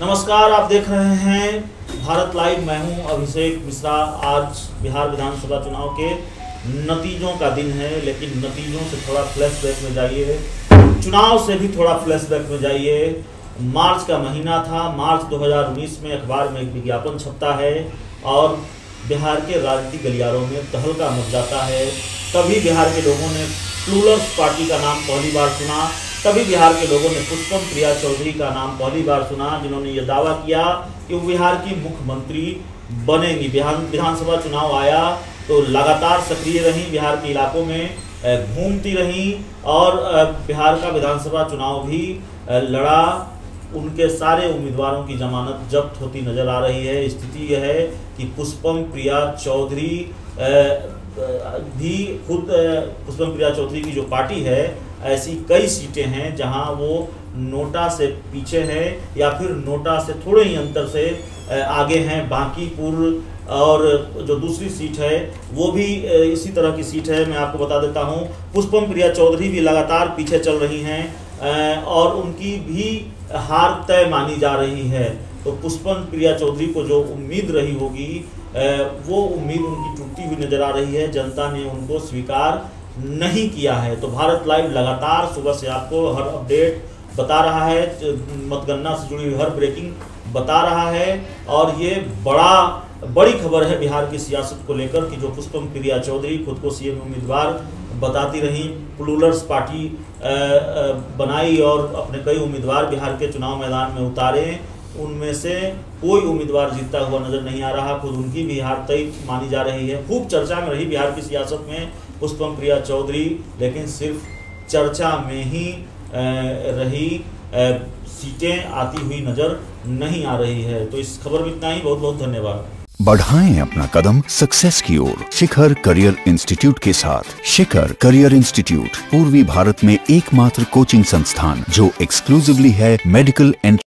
नमस्कार, आप देख रहे हैं भारत लाइव। मैं हूँ अभिषेक मिश्रा। आज बिहार विधानसभा चुनाव के नतीजों का दिन है, लेकिन नतीजों से थोड़ा फ्लैशबैक में जाइए। चुनाव से भी थोड़ा फ्लैशबैक में जाइए। मार्च का महीना था। मार्च 2019 में अखबार में एक विज्ञापन छपता है और बिहार के राजनीतिक गलियारों में तहलका मच जाता है। तभी बिहार के लोगों ने प्लूलर्स पार्टी का नाम पहली बार सुना। तभी बिहार के लोगों ने पुष्पम प्रिया चौधरी का नाम पहली बार सुना, जिन्होंने ये दावा किया कि वो बिहार की मुख्यमंत्री बनेंगी। विधानसभा चुनाव आया तो लगातार सक्रिय रही, बिहार के इलाकों में घूमती रही और बिहार का विधानसभा चुनाव भी लड़ा। उनके सारे उम्मीदवारों की जमानत जब्त होती नज़र आ रही है। स्थिति यह है कि पुष्पम प्रिया चौधरी भी खुद पुष्पम प्रिया चौधरी की जो पार्टी है ऐसी कई सीटें हैं जहाँ वो नोटा से पीछे हैं या फिर नोटा से थोड़े ही अंतर से आगे हैं। बांकीपुर और जो दूसरी सीट है, वो भी इसी तरह की सीट है। मैं आपको बता देता हूँ, पुष्पम प्रिया चौधरी भी लगातार पीछे चल रही हैं और उनकी भी हार तय मानी जा रही है। तो पुष्पम प्रिया चौधरी को जो उम्मीद रही होगी वो उम्मीद उनकी टूटती हुई नज़र आ रही है। जनता ने उनको स्वीकार नहीं किया है। तो भारत लाइव लगातार सुबह से आपको हर अपडेट बता रहा है मतगणना से जुड़ी हर ब्रेकिंग बता रहा है। और ये बड़ा, बड़ी खबर है बिहार की सियासत को लेकर कि जो पुष्पम प्रिया चौधरी खुद को सीएम उम्मीदवार बताती रही, प्लूलर्स पार्टी बनाई और अपने कई उम्मीदवार बिहार के चुनाव मैदान में उतारे। उनमें से कोई उम्मीदवार जीतता हुआ नज़र नहीं आ रहा। खुद उनकी भी हार तय मानी जा रही है। खूब चर्चा में रही बिहार की सियासत में। पुष्पम प्रिया चौधरी, लेकिन सिर्फ़ चर्चा में ही रही सीटें आती हुई नज़र नहीं आ रही है। तो इस खबर में इतना ही। बहुत बहुत धन्यवाद। बढ़ाएँ अपना कदम सक्सेस की ओर। शिखर करियर इंस्टीट्यूट के साथ। शिखर करियर इंस्टीट्यूट, पूर्वी भारत में एकमात्र कोचिंग संस्थान, जो एक्सक्लूसिवली है मेडिकल एंड